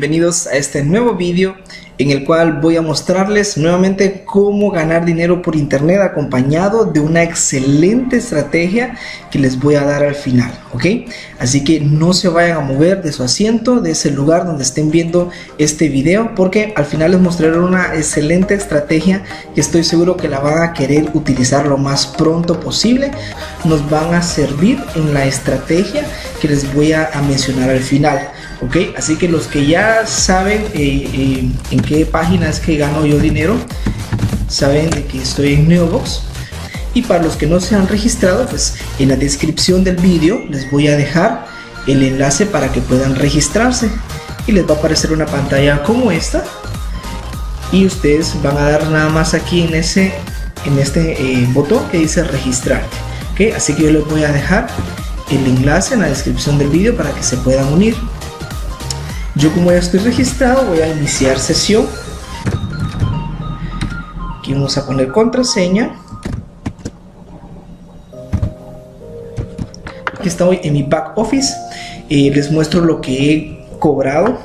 bienvenidos a este nuevo vídeo en el cual voy a mostrarles nuevamente cómo ganar dinero por internet acompañado de una excelente estrategia que les voy a dar al final, ¿ok? Así que no se vayan a mover de su asiento, de ese lugar donde estén viendo este video porque al final les mostraré una excelente estrategia que estoy seguro que la van a querer utilizar lo más pronto posible. Nos van a servir en la estrategia que les voy a, mencionar al final. ¿Ok? Así que los que ya saben eh, eh, en qué página es que gano yo dinero, saben de que estoy en Neobox. Y para los que no se han registrado, pues en la descripción del vídeo les voy a dejar el enlace para que puedan registrarse. Y les va a aparecer una pantalla como esta. Y ustedes van a dar nada más aquí en ese en este eh, botón que dice registrarte. ¿ok? Así que yo les voy a dejar el enlace en la descripción del vídeo para que se puedan unir. Yo como ya estoy registrado voy a iniciar sesión. Aquí vamos a poner contraseña. Aquí estoy en mi back office. Eh, les muestro lo que he cobrado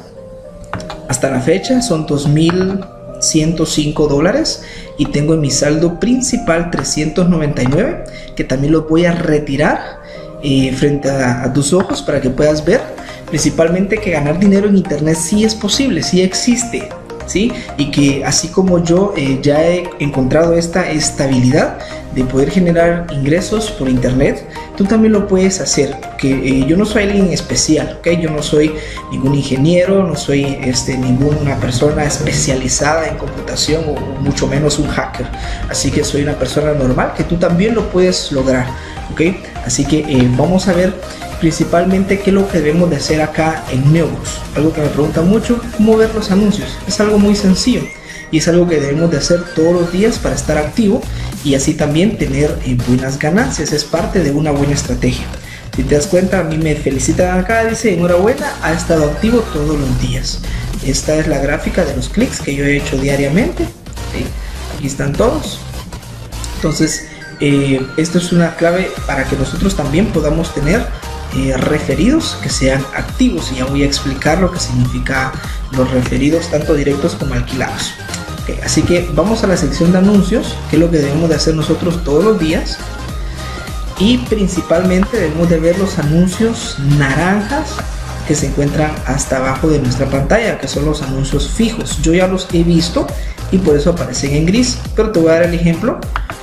hasta la fecha. Son 2.105 dólares y tengo en mi saldo principal 399 que también lo voy a retirar eh, frente a, tus ojos para que puedas ver principalmente que ganar dinero en internet sí es posible, sí existe. ¿Sí? Y que así como yo eh, ya he encontrado esta estabilidad de poder generar ingresos por internet, tú también lo puedes hacer. Que eh, yo no soy alguien especial, ¿ok? Yo no soy ningún ingeniero, no soy este, ninguna persona especializada en computación o mucho menos un hacker. Así que soy una persona normal que tú también lo puedes lograr. ¿ok? Así que eh, vamos a ver principalmente qué es lo que debemos de hacer acá en Neobox. Algo que me pregunta mucho, cómo ver los anuncios. Es algo muy sencillo y es algo que debemos de hacer todos los días para estar activo y así también tener eh, buenas ganancias. Es parte de una buena estrategia. Si te das cuenta, a mí me felicitan acá, dice enhorabuena, ha estado activo todos los días. Esta es la gráfica de los clics que yo he hecho diariamente. Aquí están todos. Entonces, eh, esto es una clave para que nosotros también podamos tener eh, referidos que sean activos y ya voy a explicar lo que significa los referidos tanto directos como alquilados. así que vamos a la sección de anuncios, que es lo que debemos de hacer nosotros todos los días y principalmente debemos de ver los anuncios naranjas que se encuentran hasta abajo de nuestra pantalla, que son los anuncios fijos. Yo ya los he visto y por eso aparecen en gris, pero te voy a dar el ejemplo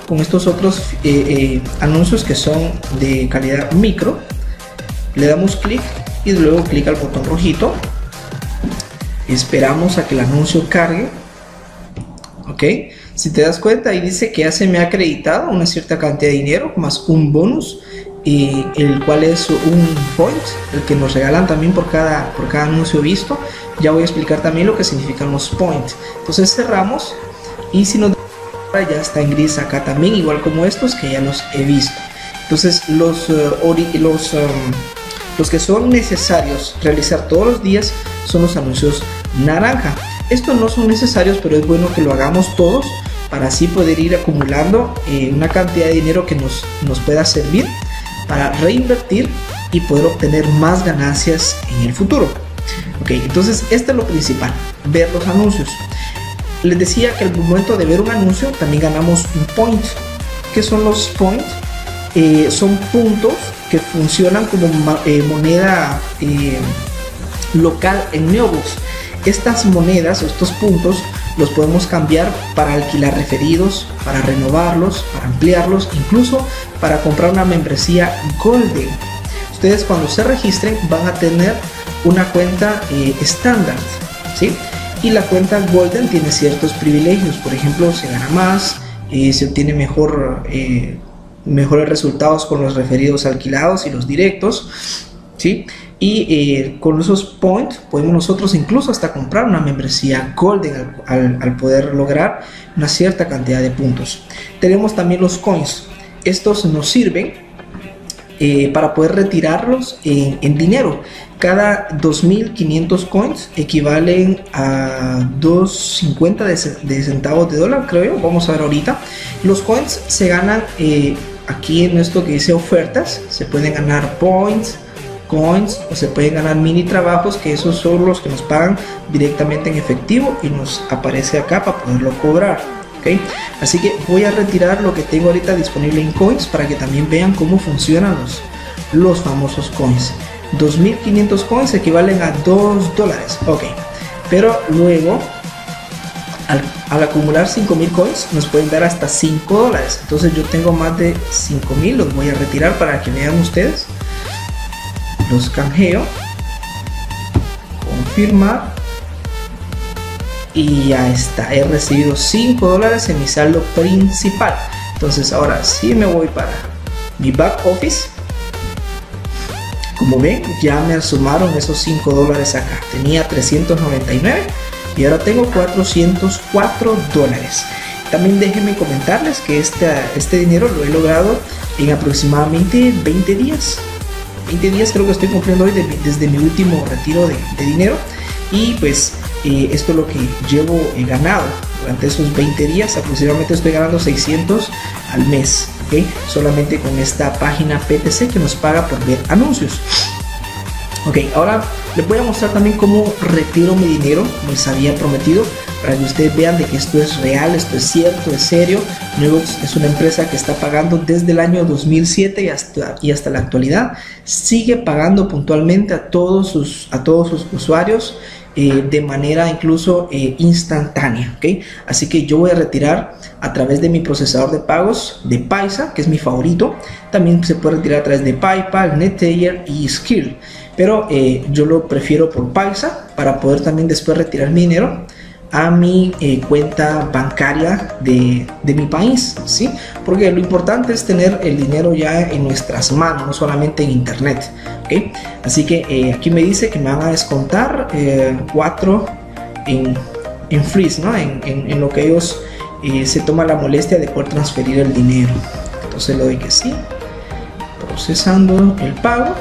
con estos otros eh, eh, anuncios que son de calidad micro. Le damos clic y luego clic al botón rojito. Esperamos a que el anuncio cargue. Ok, si te das cuenta ahí dice que ya se me ha acreditado una cierta cantidad de dinero más un bonus y el cual es un point el que nos regalan también por cada por cada anuncio visto ya voy a explicar también lo que significan los points entonces cerramos y si nos ya está en gris acá también, igual como estos que ya los he visto. Entonces los, uh, los, um, los que son necesarios realizar todos los días son los anuncios naranja. Estos no son necesarios, pero es bueno que lo hagamos todos para así poder ir acumulando eh, una cantidad de dinero que nos, nos pueda servir para reinvertir y poder obtener más ganancias en el futuro. Ok, entonces esto es lo principal, ver los anuncios. Les decía que al momento de ver un anuncio también ganamos un point. ¿Qué son los points? Eh, son puntos que funcionan como eh, moneda eh, local en Neobox. Estas monedas estos puntos los podemos cambiar para alquilar referidos, para renovarlos, para ampliarlos, incluso para comprar una membresía Golden. Ustedes cuando se registren van a tener una cuenta estándar, ¿sí? y la cuenta Golden tiene ciertos privilegios, por ejemplo se gana más, eh, se obtiene mejor, eh, mejores resultados con los referidos alquilados y los directos, ¿sí? y eh, con esos points podemos nosotros incluso hasta comprar una membresía Golden al, poder lograr una cierta cantidad de puntos. Tenemos también los coins, estos nos sirven para poder retirarlos en dinero cada 2.500 coins equivalen a 2.50 de, centavos de dólar, creo yo. Vamos a ver ahorita. Los coins se ganan eh, aquí en esto que dice ofertas. Se pueden ganar points, coins o se pueden ganar mini trabajos que esos son los que nos pagan directamente en efectivo y nos aparece acá para poderlo cobrar. ¿okay? Así que voy a retirar lo que tengo ahorita disponible en coins para que también vean cómo funcionan los, los famosos coins. 2500 coins equivalen a 2 dólares. Ok, pero luego al, acumular 5000 coins nos pueden dar hasta 5 dólares. Entonces yo tengo más de 5000, los voy a retirar para que vean ustedes. Los canjeo. Confirmar. Y ya está, he recibido 5 dólares en mi saldo principal. Entonces ahora sí me voy para mi back office. Como ven, ya me sumaron esos 5 dólares acá. Tenía 399 y ahora tengo 404 dólares. También déjenme comentarles que este, este dinero lo he logrado en aproximadamente 20 días. 20 días creo que estoy cumpliendo hoy desde mi último retiro de, dinero y pues eh, esto es lo que llevo eh, ganado durante esos 20 días aproximadamente estoy ganando 600 al mes ¿okay? solamente con esta página PTC que nos paga por ver anuncios Ok, ahora les voy a mostrar también cómo retiro mi dinero, como les había prometido, para que ustedes vean de que esto es real, esto es cierto, es serio. Nuevox es una empresa que está pagando desde el año 2007 y hasta, y hasta la actualidad. Sigue pagando puntualmente a todos sus, a todos sus usuarios eh, de manera incluso eh, instantánea. ¿okay? Así que yo voy a retirar a través de mi procesador de pagos de Paisa, que es mi favorito. También se puede retirar a través de PayPal, NetEyer y Skill. Pero eh, yo lo prefiero por Paisa para poder también después retirar mi dinero a mi cuenta bancaria de, de, mi país, ¿sí? Porque lo importante es tener el dinero ya en nuestras manos, no solamente en internet, ¿ok? Así que eh, aquí me dice que me van a descontar 4 eh, en, en freeze, ¿no? En, en, lo que ellos eh, se toman la molestia de poder transferir el dinero. Entonces le doy que sí, procesando el pago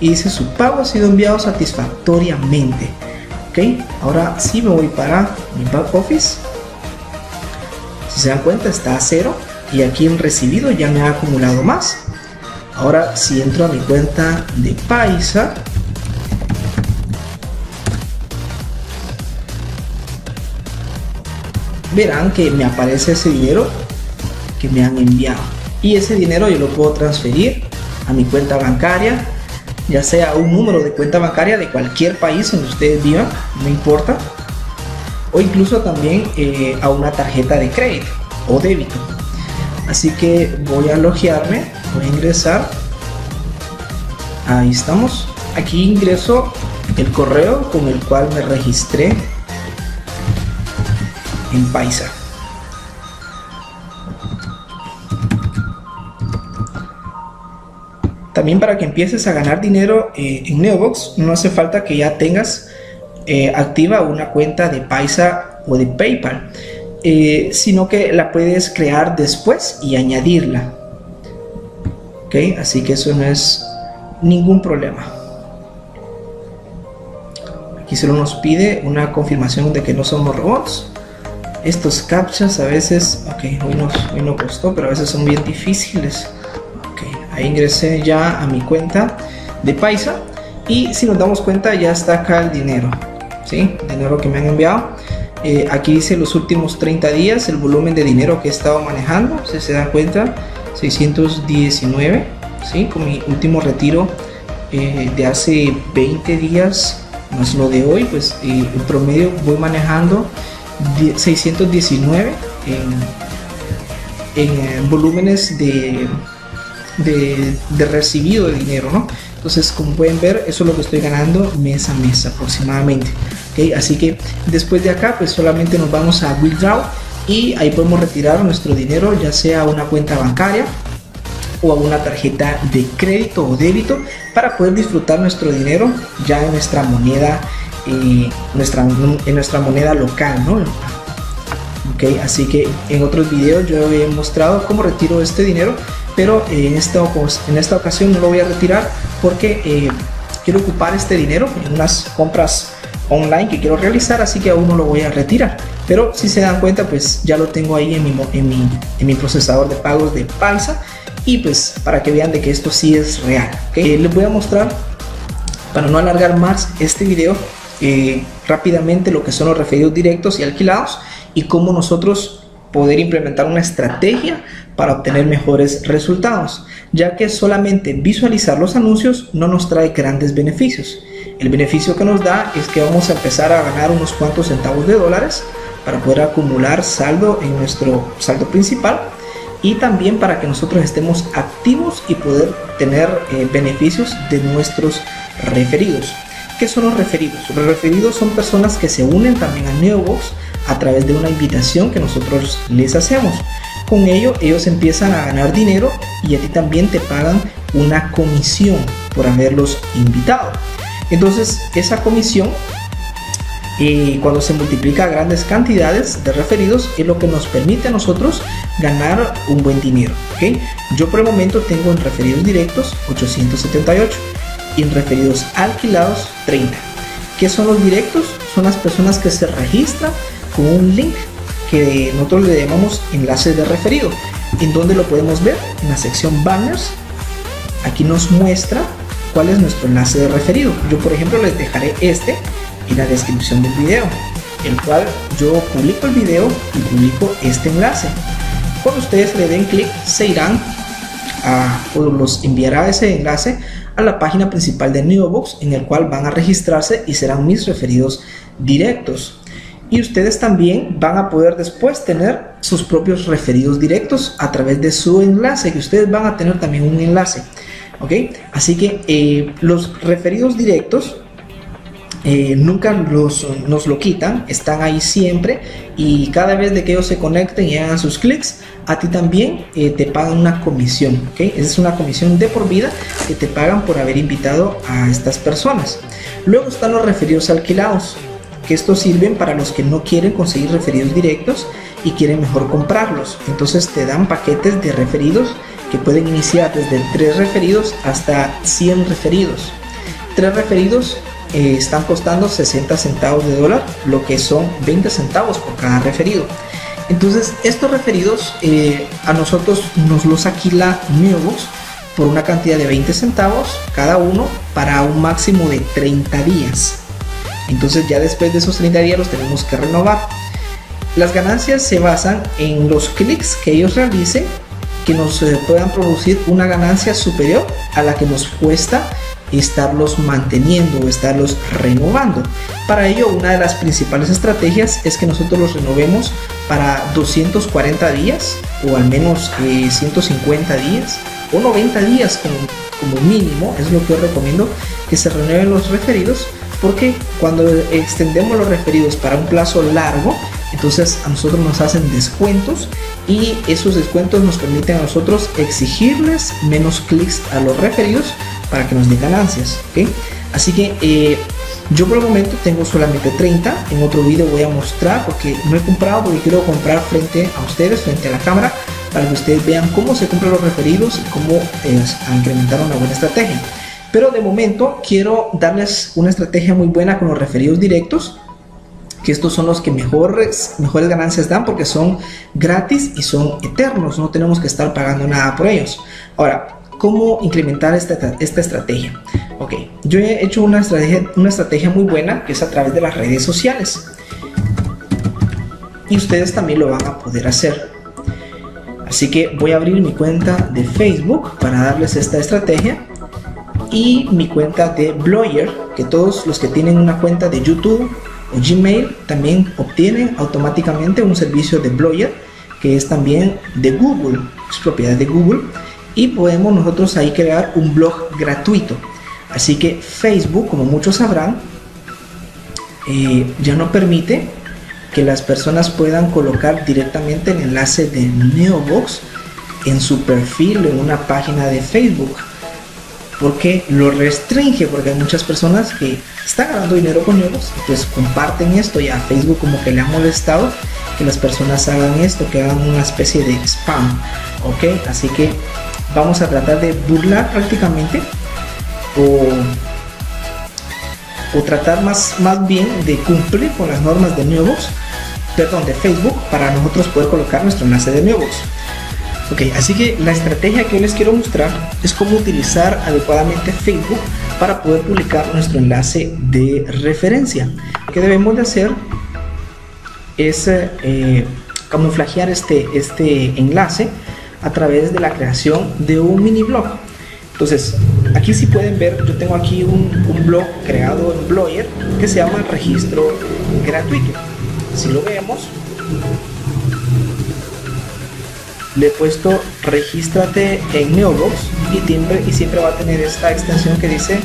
y dice su pago ha sido enviado satisfactoriamente. Ok ahora sí me voy para mi back office. Si se dan cuenta está a cero y aquí en recibido ya me ha acumulado más. Ahora si entro a mi cuenta de paisa verán que me aparece ese dinero que me han enviado. Y ese dinero yo lo puedo transferir a mi cuenta bancaria ya sea un número de cuenta bancaria de cualquier país donde ustedes vivan, no importa, o incluso también eh, a una tarjeta de crédito o débito. Así que voy a logiarme, voy a ingresar. Ahí estamos. Aquí ingreso el correo con el cual me registré en Paisa. También para que empieces a ganar dinero eh, en Neobox no hace falta que ya tengas eh, activa una cuenta de Paisa o de PayPal, eh, sino que la puedes crear después y añadirla. ¿Ok? Así que eso no es ningún problema. Aquí solo nos pide una confirmación de que no somos robots. Estos captchas a veces, ok, hoy no, hoy no costó, pero a veces son bien difíciles ahí ingresé ya a mi cuenta de Paisa y si nos damos cuenta ya está acá el dinero, ¿sí? dinero que me han enviado. Eh, aquí dice los últimos 30 días el volumen de dinero que he estado manejando, si se da cuenta, 619, ¿sí? con mi último retiro eh, de hace 20 días más lo de hoy, pues eh, en promedio voy manejando 619 en, en volúmenes de de, recibido de dinero, ¿no? Entonces, como pueden ver, eso es lo que estoy ganando mes a mes aproximadamente. Así que después de acá, pues solamente nos vamos a withdraw y ahí podemos retirar nuestro dinero, ya sea una cuenta bancaria o a una tarjeta de crédito o débito para poder disfrutar nuestro dinero ya en nuestra moneda, eh, nuestra, en nuestra moneda local, ¿no? Así que en otros videos yo he mostrado cómo retiro este dinero pero en esta, en esta ocasión no lo voy a retirar porque eh, quiero ocupar este dinero en unas compras online que quiero realizar, así que aún no lo voy a retirar. Pero si se dan cuenta, pues ya lo tengo ahí en mi, en mi, en mi procesador de pagos de Palsa y pues para que vean de que esto sí es real. ¿okay? Les voy a mostrar para no alargar más este video, eh, rápidamente lo que son los referidos directos y alquilados y cómo nosotros poder implementar una estrategia para obtener mejores resultados, ya que solamente visualizar los anuncios no nos trae grandes beneficios. El beneficio que nos da es que vamos a empezar a ganar unos cuantos centavos de dólares para poder acumular saldo en nuestro saldo principal y también para que nosotros estemos activos y poder tener eh, beneficios de nuestros referidos. ¿Qué son los referidos? Los referidos son personas que se unen también a Neobox a través de una invitación que nosotros les hacemos. Con ello ellos empiezan a ganar dinero y a ti también te pagan una comisión por haberlos invitado. Entonces esa comisión y cuando se multiplica grandes cantidades de referidos es lo que nos permite a nosotros ganar un buen dinero. ¿okay? Yo por el momento tengo en referidos directos 878 y en referidos alquilados 30. ¿Qué son los directos? Son las personas que se registran con un link que nosotros le llamamos enlace de referido. ¿En donde lo podemos ver? En la sección banners. Aquí nos muestra cuál es nuestro enlace de referido. Yo por ejemplo les dejaré este en la descripción del video, el cual yo publico el video y publico este enlace. Cuando ustedes le den clic, se irán a, o los enviará ese enlace a la página principal de Neobox, en el cual van a registrarse y serán mis referidos directos. Y ustedes también van a poder después tener sus propios referidos directos a través de su enlace, que ustedes van a tener también un enlace. ¿Ok? Así que eh, los referidos directos eh, nunca los, nos lo quitan, están ahí siempre y cada vez que ellos se conecten y hagan sus clics, a ti también eh, te pagan una comisión, ¿ok? Esa es una comisión de por vida que te pagan por haber invitado a estas personas. Luego están los referidos alquilados, que estos sirven para los que no quieren conseguir referidos directos y quieren mejor comprarlos. Entonces te dan paquetes de referidos que pueden iniciar desde 3 referidos hasta 100 referidos. 3 referidos eh, están costando 60 centavos de dólar, lo que son 20 centavos por cada referido. Entonces, estos referidos eh, a nosotros nos los alquila Neobox por una cantidad de 20 centavos cada uno para un máximo de 30 días. Entonces, ya después de esos 30 días los tenemos que renovar. Las ganancias se basan en los clics que ellos realicen que nos eh, puedan producir una ganancia superior a la que nos cuesta estarlos manteniendo o estarlos renovando. Para ello, una de las principales estrategias es que nosotros los renovemos para 240 días o al menos 150 eh, días o 90 días como, como mínimo, es lo que yo recomiendo que se renueven los referidos porque cuando extendemos los referidos para un plazo largo, entonces a nosotros nos hacen descuentos y esos descuentos nos permiten a nosotros exigirles menos clics a los referidos para que nos den ganancias. Así que eh, yo por el momento tengo solamente 30. En otro video voy a mostrar porque no he comprado porque quiero comprar frente a ustedes, frente a la cámara, para que ustedes vean cómo se compran los referidos y cómo eh, incrementar una buena estrategia. Pero de momento quiero darles una estrategia muy buena con los referidos directos que estos son los que mejores, mejores ganancias dan porque son gratis y son eternos, no tenemos que estar pagando nada por ellos. Ahora, ¿cómo implementar esta, esta estrategia? Ok, yo he hecho una estrategia, una estrategia muy buena que es a través de las redes sociales. Y ustedes también lo van a poder hacer. Así que voy a abrir mi cuenta de Facebook para darles esta estrategia y mi cuenta de Blogger, que todos los que tienen una cuenta de YouTube Gmail también obtiene automáticamente un servicio de Blogger que es también de Google, es propiedad de Google y podemos nosotros ahí crear un blog gratuito. Así que Facebook, como muchos sabrán, eh, ya no permite que las personas puedan colocar directamente el enlace de Neobox en su perfil en una página de Facebook porque lo restringe, porque hay muchas personas que están ganando dinero con ellos, pues comparten esto y a Facebook como que le ha molestado que las personas hagan esto, que hagan una especie de spam, ok, así que vamos a tratar de burlar prácticamente o, o tratar más, más bien de cumplir con las normas de nuevos, perdón, de Facebook para nosotros poder colocar nuestro enlace de nuevos. Ok, así que la estrategia que yo les quiero mostrar es cómo utilizar adecuadamente Facebook para poder publicar nuestro enlace de referencia. Lo que debemos de hacer es eh, camuflajear este, este enlace a través de la creación de un mini blog. Entonces, aquí si pueden ver, yo tengo aquí un, un blog creado en Blogger que se llama registro gratuito. Si lo vemos, le he puesto regístrate en Neobox y siempre, y siempre va a tener esta extensión que dice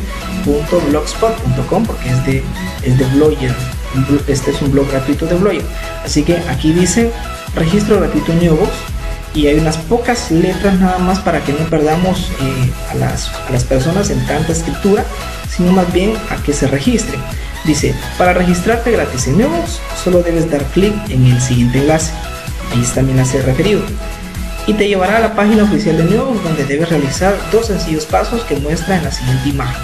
.blogspot.com porque es de, es de Blogger. Este es un blog gratuito de Blogger. Así que aquí dice registro gratuito en Neobox y hay unas pocas letras nada más para que no perdamos eh, a, las, a las personas en tanta escritura, sino más bien a que se registren. Dice, para registrarte gratis en Neobox, solo debes dar clic en el siguiente enlace. Ahí está mi enlace referido. Y te llevará a la página oficial de Neobox donde debes realizar dos sencillos pasos que muestra en la siguiente imagen.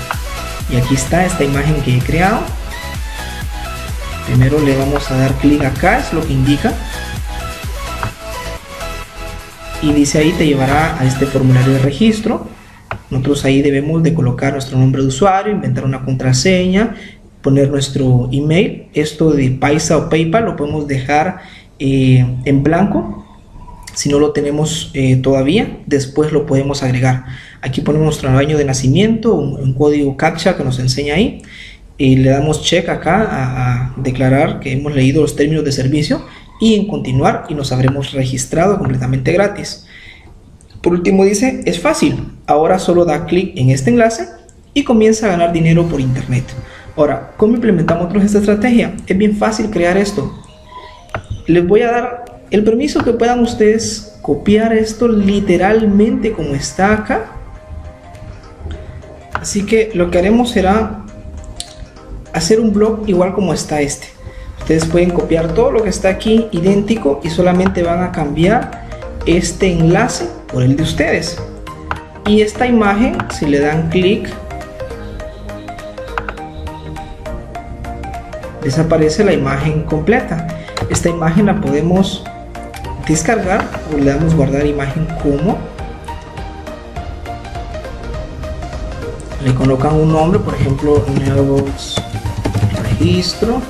Y aquí está esta imagen que he creado. Primero le vamos a dar clic acá, es lo que indica y dice ahí te llevará a este formulario de registro. Nosotros ahí debemos de colocar nuestro nombre de usuario, inventar una contraseña, poner nuestro email. Esto de Paisa o PayPal lo podemos dejar eh, en blanco. Si no lo tenemos eh, todavía, después lo podemos agregar. Aquí ponemos nuestro año de nacimiento, un, código CAPTCHA que nos enseña ahí. Y le damos check acá a, declarar que hemos leído los términos de servicio y en continuar y nos habremos registrado completamente gratis. Por último dice, es fácil, ahora solo da clic en este enlace y comienza a ganar dinero por internet. Ahora, ¿cómo implementamos esta estrategia? Es bien fácil crear esto. Les voy a dar el permiso que puedan ustedes copiar esto literalmente como está acá. Así que lo que haremos será hacer un blog igual como está este. Ustedes pueden copiar todo lo que está aquí idéntico y solamente van a cambiar este enlace por el de ustedes. Y esta imagen, si le dan clic, desaparece la imagen completa. Esta imagen la podemos descargar o le damos guardar imagen como. Le colocan un nombre, por ejemplo, nuevos registro.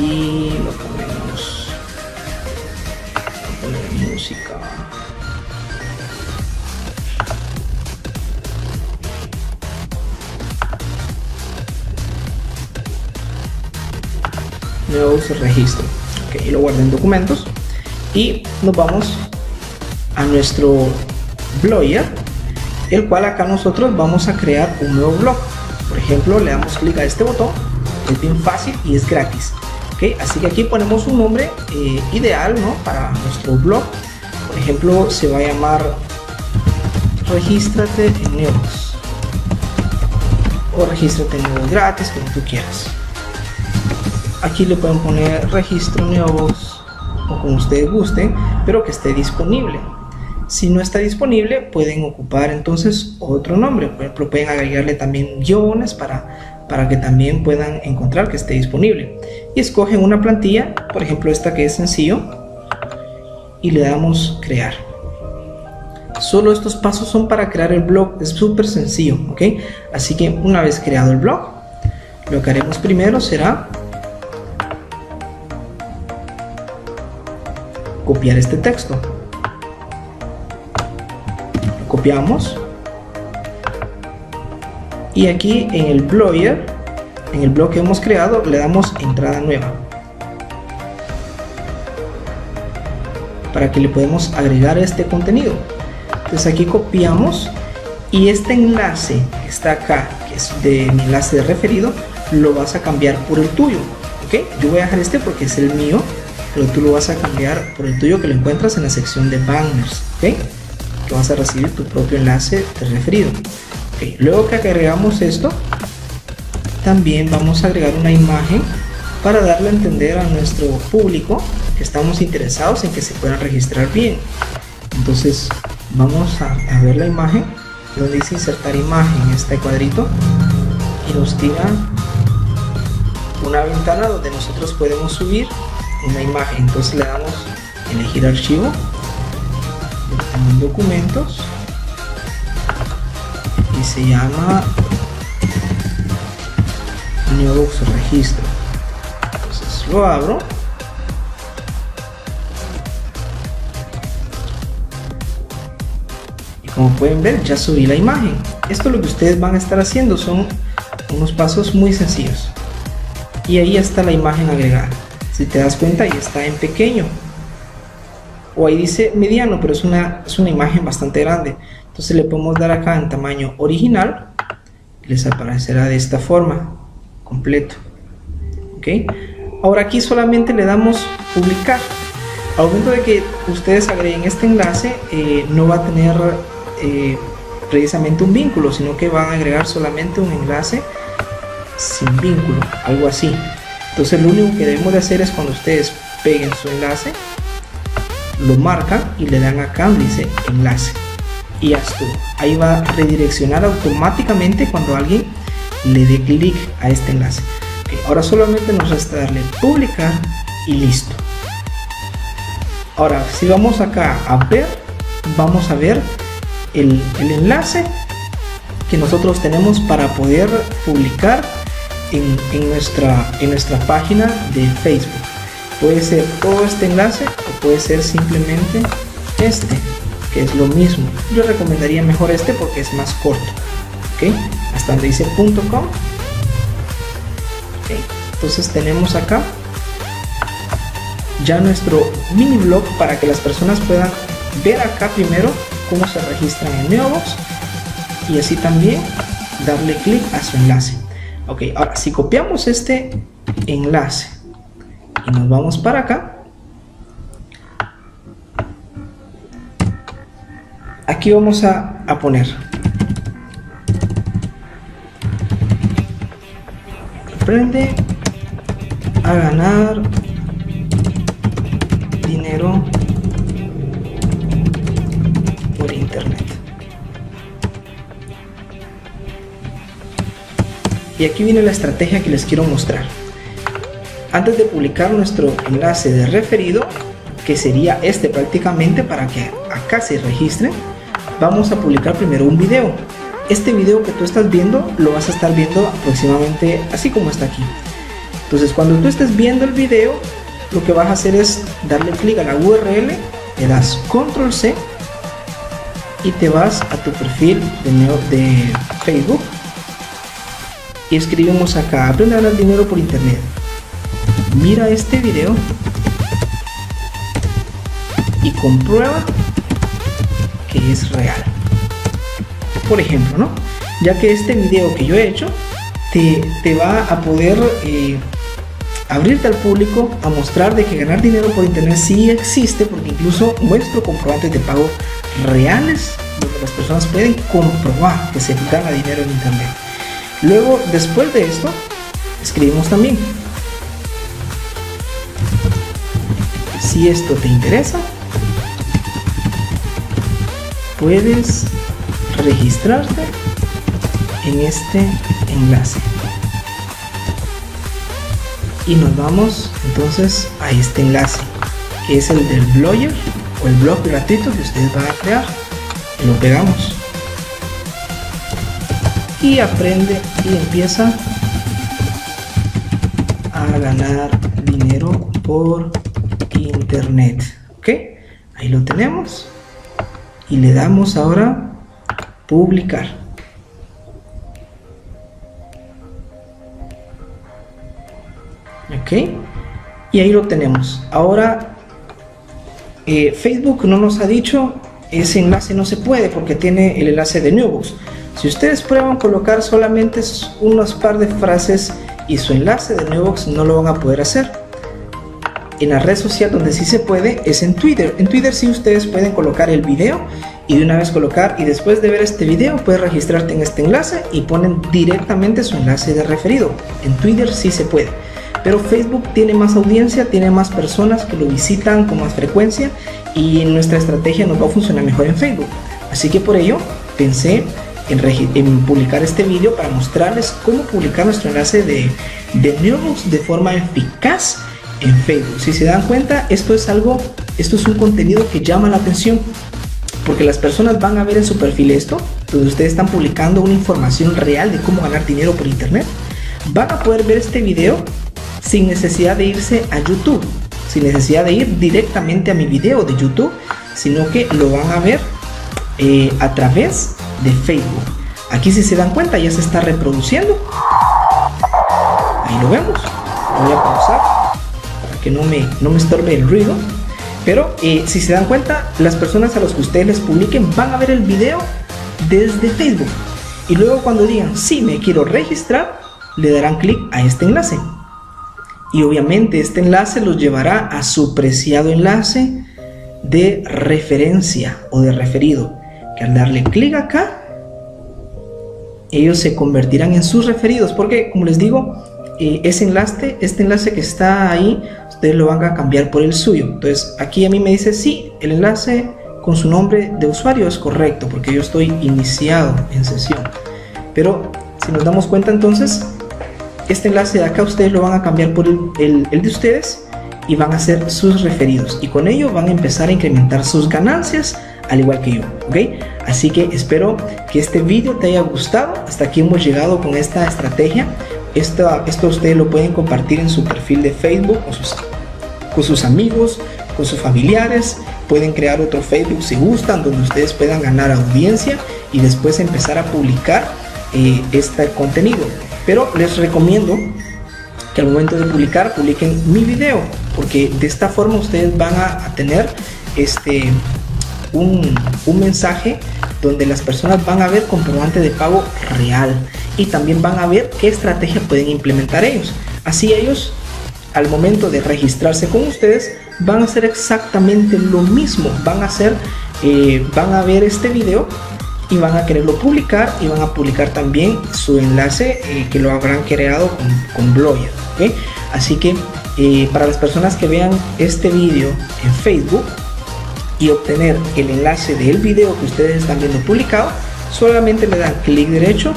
Y lo ponemos a poner música. Nuevo registro ok lo guardo en documentos. Y nos vamos a nuestro blogger el cual acá nosotros vamos a crear un nuevo blog. Por ejemplo le damos clic a este botón es bien fácil y es gratis. Así que aquí ponemos un nombre eh, ideal ¿no? para nuestro blog. Por ejemplo se va a llamar regístrate en Neox o regístrate en Neox gratis como tú quieras aquí le pueden poner registro Neox o como ustedes gusten pero que esté disponible si no está disponible pueden ocupar entonces otro nombre por ejemplo pueden agregarle también guiones para para que también puedan encontrar que esté disponible. Y escogen una plantilla, por ejemplo esta que es sencillo, y le damos crear. Solo estos pasos son para crear el blog, es súper sencillo, ¿ok? Así que una vez creado el blog, lo que haremos primero será copiar este texto. Lo copiamos. Y aquí en el blogger en el blog que hemos creado le damos entrada nueva. Para que le podemos agregar este contenido. Entonces aquí copiamos y este enlace que está acá que es de mi enlace de referido lo vas a cambiar por el tuyo ok yo voy a dejar este porque es el mío pero tú lo vas a cambiar por el tuyo que lo encuentras en la sección de banners ok que vas a recibir tu propio enlace de referido luego que agregamos esto, también vamos a agregar una imagen para darle a entender a nuestro público que estamos interesados en que se puedan registrar bien. Entonces vamos a, ver la imagen donde dice insertar imagen en este cuadrito y nos tira una ventana donde nosotros podemos subir una imagen. Entonces le damos elegir archivo, en documentos y se llama Newbox registro entonces lo abro. Y como pueden ver ya subí la imagen. Esto lo que ustedes van a estar haciendo son unos pasos muy sencillos. Y ahí está la imagen agregada si te das cuenta ahí está en pequeño. O ahí dice mediano pero es una, es una imagen bastante grande. Entonces le podemos dar acá en tamaño original les aparecerá de esta forma completo. Ok ahora aquí solamente le damos publicar. Al momento de que ustedes agreguen este enlace eh, no va a tener eh, precisamente un vínculo sino que van a agregar solamente un enlace sin vínculo algo así entonces lo único que debemos de hacer es cuando ustedes peguen su enlace lo marcan y le dan acá donde dice enlace. Y ya estuvo. Ahí va a redireccionar automáticamente cuando alguien le dé clic a este enlace. Ahora solamente nos resta darle publicar y listo. Ahora si vamos acá a ver vamos a ver el, el enlace que nosotros tenemos para poder publicar en, nuestra, en nuestra página de Facebook. Puede ser todo este enlace o puede ser simplemente este que es lo mismo. Yo recomendaría mejor este porque es más corto ok hasta donde dice punto .com. Entonces tenemos acá ya nuestro mini blog para que las personas puedan ver acá primero cómo se registran en Neobox y así también darle clic a su enlace ok ahora si copiamos este enlace y nos vamos para acá aquí vamos a, a poner. Aprende a ganar dinero y aquí viene la estrategia que les quiero mostrar. Antes de publicar nuestro enlace de referido que sería este prácticamente para que acá se registren vamos a publicar primero un video. Este video que tú estás viendo lo vas a estar viendo aproximadamente así como está aquí. Entonces cuando tú estés viendo el video lo que vas a hacer es darle clic a la URL le das control C y te vas a tu perfil de, de Facebook y escribimos acá aprende a ganar dinero por internet. Mira este video y comprueba que es real. Por ejemplo no ya que este video que yo he hecho te, te va a poder eh, abrirte al público a mostrar de que ganar dinero por internet sí existe porque incluso muestro comprobantes de pago reales donde las personas pueden comprobar que se gana dinero en internet luego después de esto escribimos también. Si esto te interesa puedes registrarte en este enlace. Y nos vamos entonces a este enlace que es el del blogger o el blog gratuito que ustedes van a crear. Lo pegamos y aprende y empieza a ganar dinero por internet. Ok ahí lo tenemos. Y le damos ahora publicar. Ok y ahí lo tenemos. Ahora eh, Facebook no nos ha dicho ese enlace no se puede porque tiene el enlace de Newbox si ustedes prueban colocar solamente unos par de frases y su enlace de Newbox no lo van a poder hacer en la red social donde sí se puede es en Twitter. En Twitter sí ustedes pueden colocar el video y de una vez colocar y después de ver este video puedes registrarte en este enlace y ponen directamente su enlace de referido. En Twitter sí se puede. Pero Facebook tiene más audiencia, tiene más personas que lo visitan con más frecuencia y nuestra estrategia nos va a funcionar mejor en Facebook. Así que por ello pensé en, publicar este video para mostrarles cómo publicar nuestro enlace de, de de forma eficaz en Facebook. Si se dan cuenta, esto es algo, esto es un contenido que llama la atención porque las personas van a ver en su perfil esto donde ustedes están publicando una información real de cómo ganar dinero por internet, van a poder ver este video sin necesidad de irse a YouTube, sin necesidad de ir directamente a mi video de YouTube, sino que lo van a ver eh, a través de Facebook. Aquí si se dan cuenta ya se está reproduciendo. Ahí lo vemos. Voy a pausar para que no me, no me estorbe el ruido. Pero eh, si se dan cuenta, las personas a las que ustedes les publiquen van a ver el video desde Facebook. Y luego cuando digan, sí, me quiero registrar, le darán clic a este enlace. Y obviamente este enlace los llevará a su preciado enlace de referencia o de referido. Que al darle clic acá, ellos se convertirán en sus referidos. Porque, como les digo, eh, ese enlace, este enlace que está ahí, ustedes lo van a cambiar por el suyo. Entonces, aquí a mí me dice, sí, el enlace con su nombre de usuario es correcto, porque yo estoy iniciado en sesión. Pero si nos damos cuenta entonces, este enlace de acá ustedes lo van a cambiar por el, de ustedes y van a ser sus referidos y con ello van a empezar a incrementar sus ganancias al igual que yo, ¿ok? Así que espero que este video te haya gustado. Hasta aquí hemos llegado con esta estrategia. Esto, esto ustedes lo pueden compartir en su perfil de Facebook con sus, con sus amigos, con sus familiares. Pueden crear otro Facebook si gustan, donde ustedes puedan ganar audiencia y después empezar a publicar eh, este contenido. Pero les recomiendo que al momento de publicar, publiquen mi video, porque de esta forma ustedes van a, tener este, un, un, mensaje donde las personas van a ver comprobante de pago real y también van a ver qué estrategia pueden implementar ellos. Así ellos, al momento de registrarse con ustedes, van a hacer exactamente lo mismo. Van a hacer, eh, van a ver este video y van a quererlo publicar y van a publicar también su enlace eh, que lo habrán creado con, con Bloyer. Así que eh, para las personas que vean este video en Facebook y obtener el enlace del video que ustedes están viendo publicado, solamente le dan clic derecho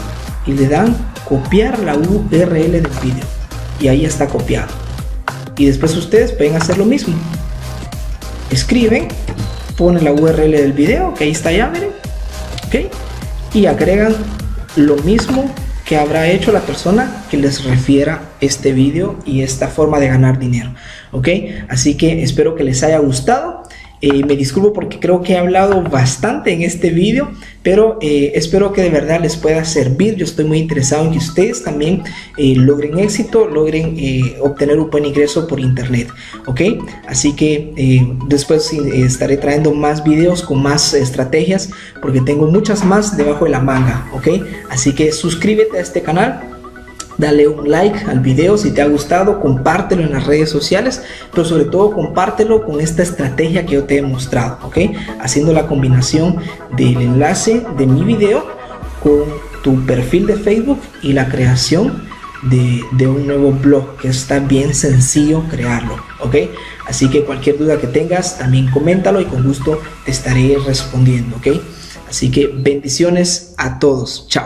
y le dan copiar la URL del video y ahí está copiado. Y después ustedes pueden hacer lo mismo. Escriben, ponen la URL del video, que ahí está ya, miren y agregan lo mismo que habrá hecho la persona que les refiera este vídeo y esta forma de ganar dinero. ¿Ok? Así que espero que les haya gustado. Eh, me disculpo porque creo que he hablado bastante en este vídeo, pero eh, espero que de verdad les pueda servir. Yo estoy muy interesado en que ustedes también eh, logren éxito, logren obtener un buen ingreso por internet. ¿Ok? Así que después estaré trayendo más vídeos con más estrategias porque tengo muchas más debajo de la manga. ¿Ok? Así que suscríbete a este canal dale un like al video si te ha gustado, compártelo en las redes sociales, pero sobre todo compártelo con esta estrategia que yo te he mostrado, ¿ok? Haciendo la combinación del enlace de mi video con tu perfil de Facebook y la creación de, un nuevo blog que está bien sencillo crearlo ok así que cualquier duda que tengas también coméntalo y con gusto te estaré respondiendo ok así que bendiciones a todos. Chao